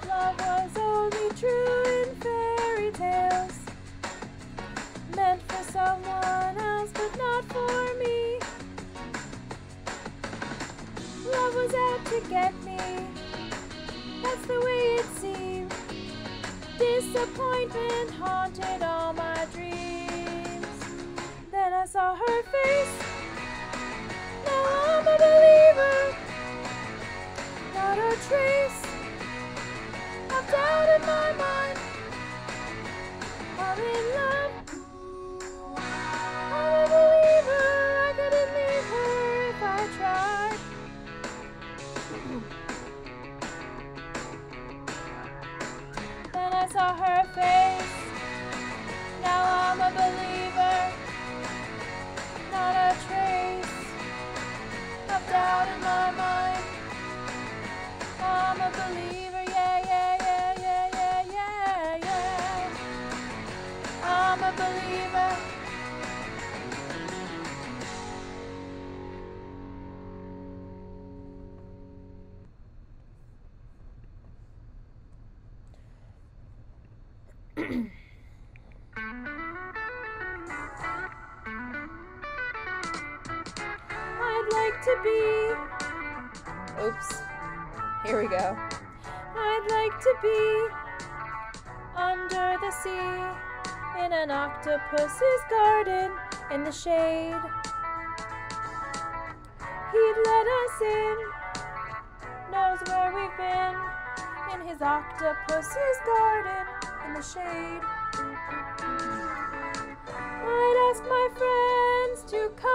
thought love was only true in fairy tales. Meant for someone else, but not for me. Love was out to get me. That's the way it seemed. Disappointment haunted all my dreams. Then I saw her face. Now I'm a believer. Not a trace my mind. I'm in love. I'm a believer. I couldn't leave her if I tried. Then I saw her face. Now I'm a believer. Not a trace of doubt in my mind. I'm a believer, believer. I'd like to be. Oops. Here we go. I'd like to be under the sea in an octopus's garden in the shade. He'd let us in, knows where we've been in his octopus's garden in the shade. I'd ask my friends to come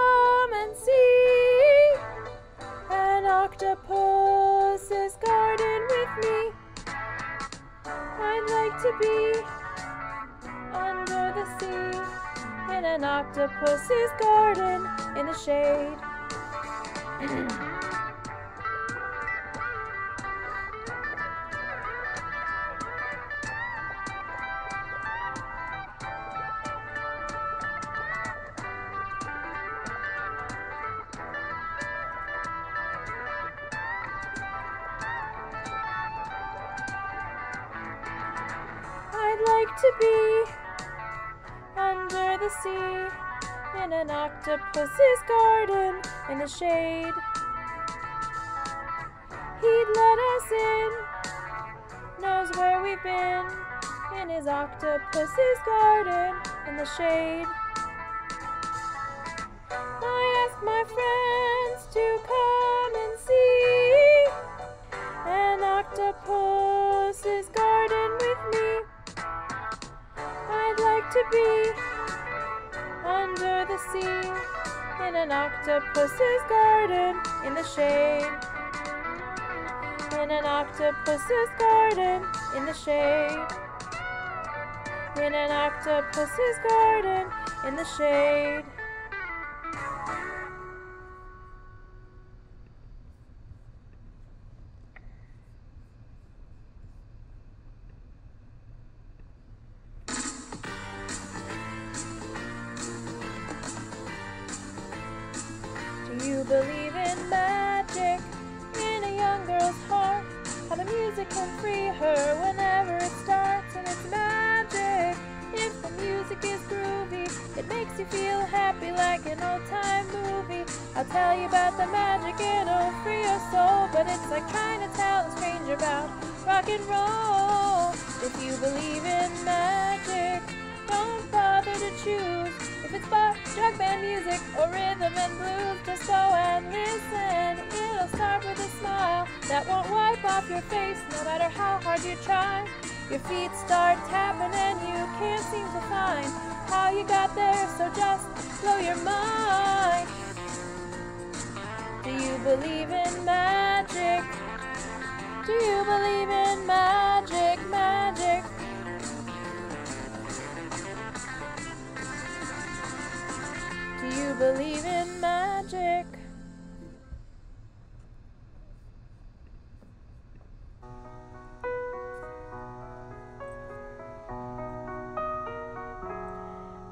octopus's garden in the shade. I'd like to be under the sea in an octopus's garden in the shade. He'd let us in, knows where we've been in his octopus's garden in the shade. I ask my friends to come and see an octopus's garden with me. I'd like to be the sea in an octopus's garden in the shade. In an octopus's garden in the shade. In an octopus's garden in the shade. Believe in magic in a young girl's heart? How the music can free her whenever it starts, and it's magic. If the music is groovy, it makes you feel happy like an old time movie. I'll tell you about the magic, it'll oh, free your soul, but it's like trying to tell a stranger about rock and roll. If you believe in magic, to choose if it's pop, jug band music, or rhythm and blues. Just go and listen. It'll start with a smile that won't wipe off your face, no matter how hard you try. Your feet start tapping and you can't seem to find how you got there, so just blow your mind. Do you believe in magic? Do you believe in magic, believe in magic?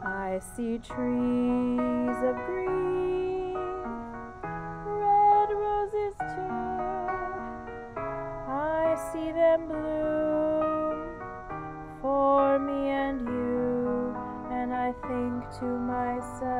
I see trees of green, red roses too. I see them bloom for me and you, and I think to myself.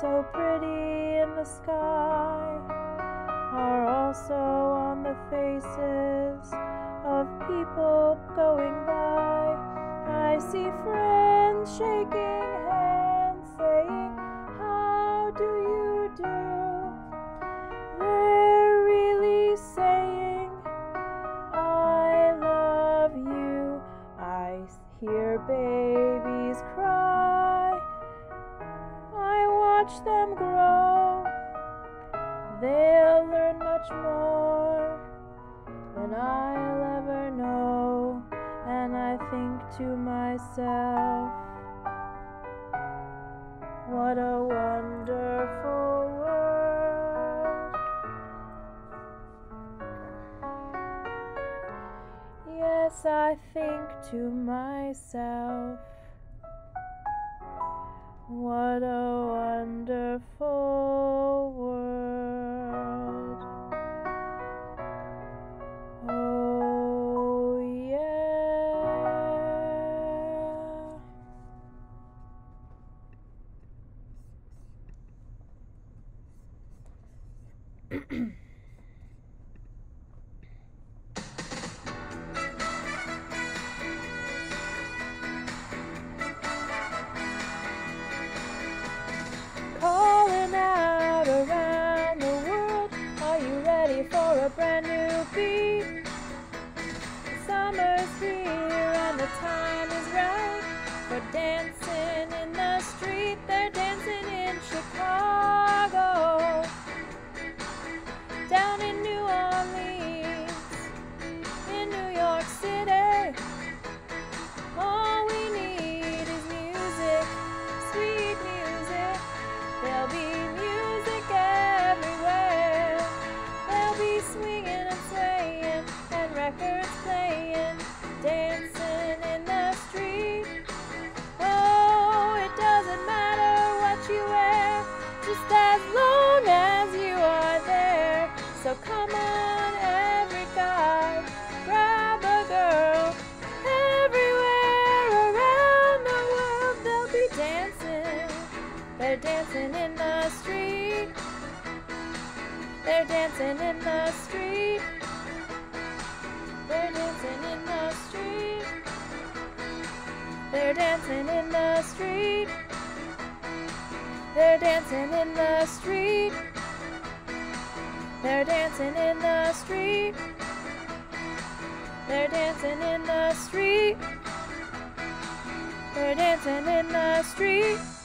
so pretty in the sky, are also on the faces of people going by. I see friends shaking I think to myself, what a wonderful world. Oh, yeah. dancing in the street. They're dancing in the street. They're dancing in the street. They're dancing in the street. They're dancing in the street. They're dancing in the street. They're dancing in the street. They're dancing in the street.